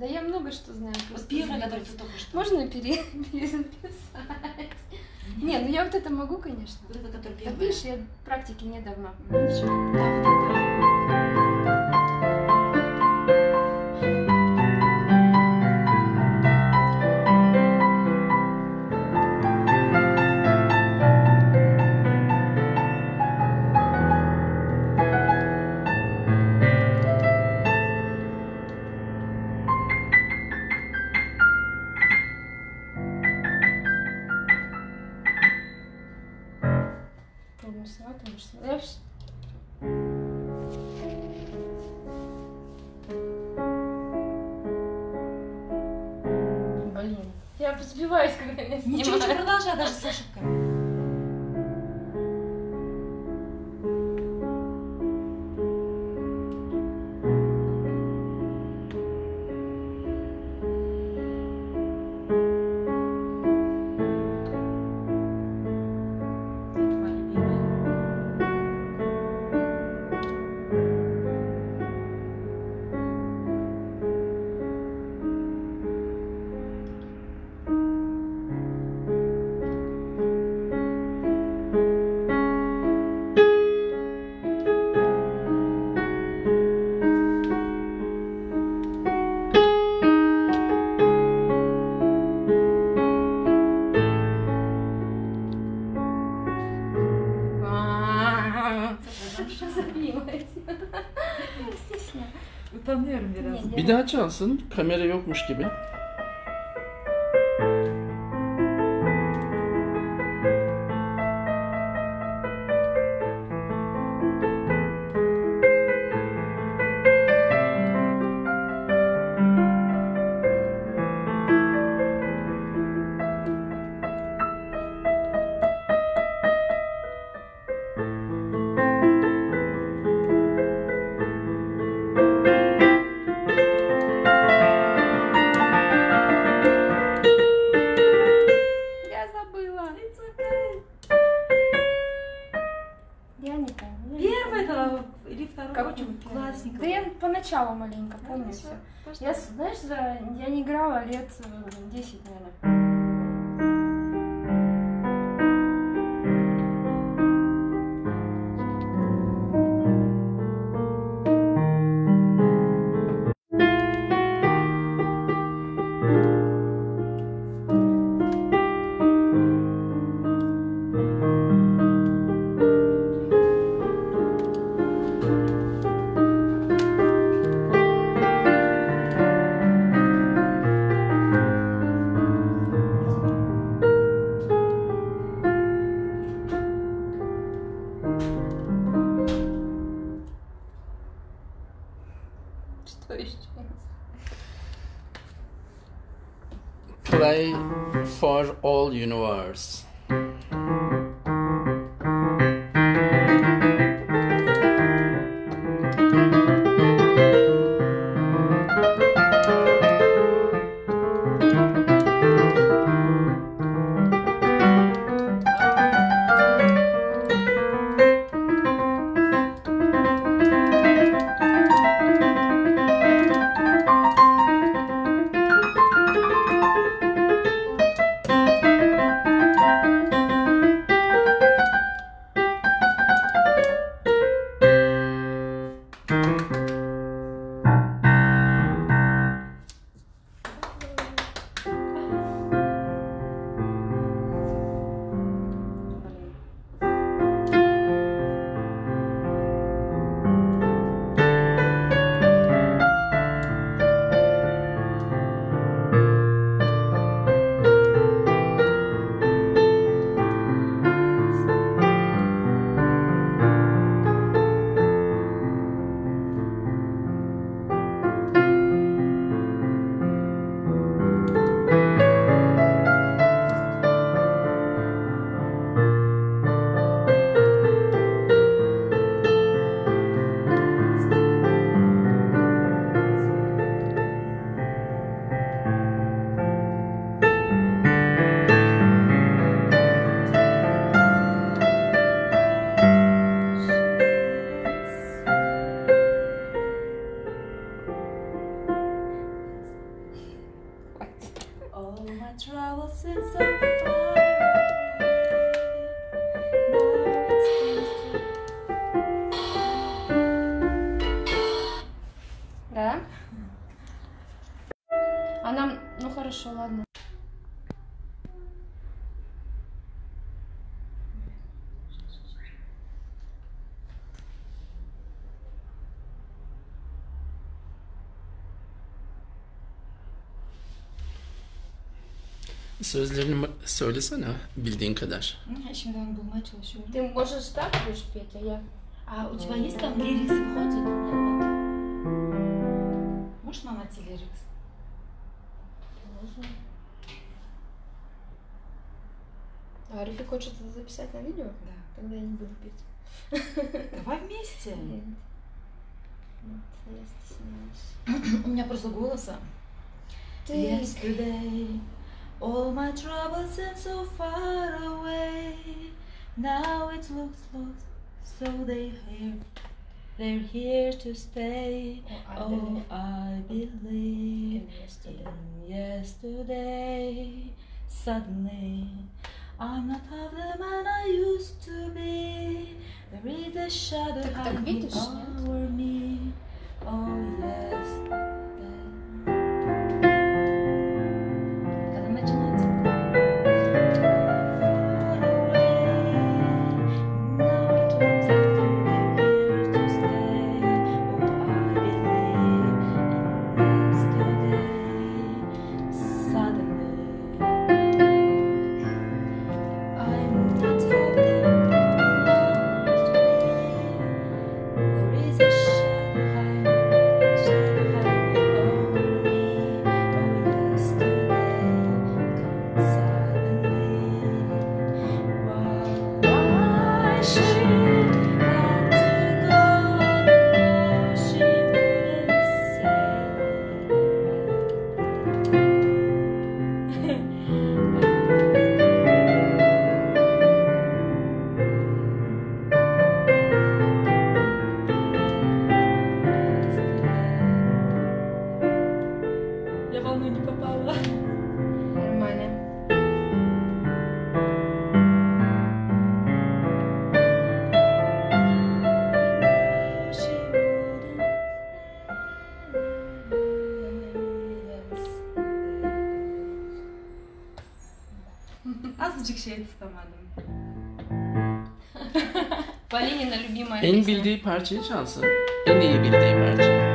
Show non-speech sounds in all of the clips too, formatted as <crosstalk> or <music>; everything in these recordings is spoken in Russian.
Да я много что знаю. Вот первое, которое ты только что. Можно пере... <laughs> перезаписать? Не, ну я вот это могу, конечно. Вот это, которое Так первое. видишь, я практики недавно. Да, вот это. Я сбиваюсь, когда меня Ничего, снимают. ничего, продолжай даже с ошибками. Забилась. Естественно. <laughs> Utanıyorum biraz. Не, Bir daha çalsın. Kamera yokmuş gibi. Поначалу маленько помню Ну, все. всё, Я, знаешь, я не играла лет э, 10, наверное. questions. Play for all universe. Да? А нам... Ну хорошо, ладно. Sözlerini söylesene bildiğin kadar. М, Şimdi onu bulmaya çalışıyorum. Ты можешь так будешь петь, а я... А у тебя есть там лирикс вот. Можешь нам найти лирикс? Можно. А Рифик хочет это записать на видео? Да. Тогда я не буду петь. Давай вместе. <laughs> Нет. Нет, я стесняюсь. У меня просто голоса. Ты... Yesterday, All my troubles seem so far away. Now it looks lost, so they here. They're here to stay. Oh, I oh, believe, in yesterday. Suddenly, I'm not half the man I used to be. There is a shadow hanging over me. Oh, yes. say. Я волну не попала. Нормально. She wouldn't Azıcık şey tutamadım. Полинина любимая En песня. bildiği parçayı çalsın. En iyi bildiği parça.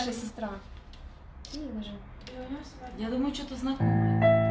Старшая сестра. Я думаю, что-то знакомое.